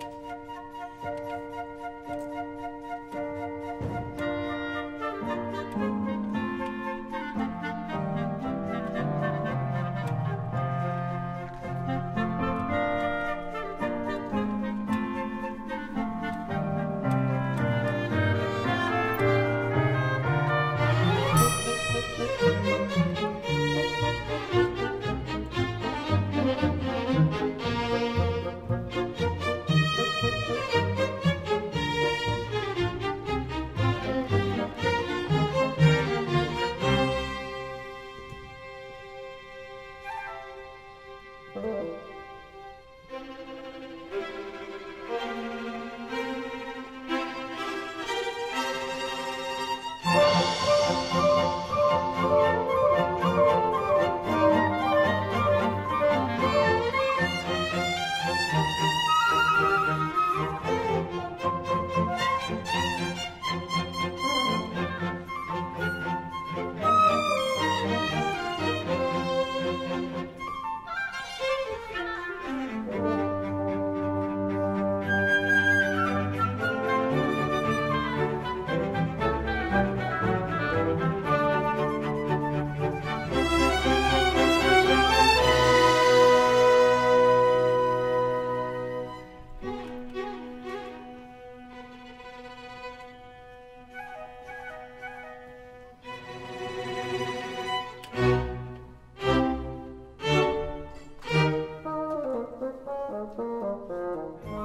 Música you.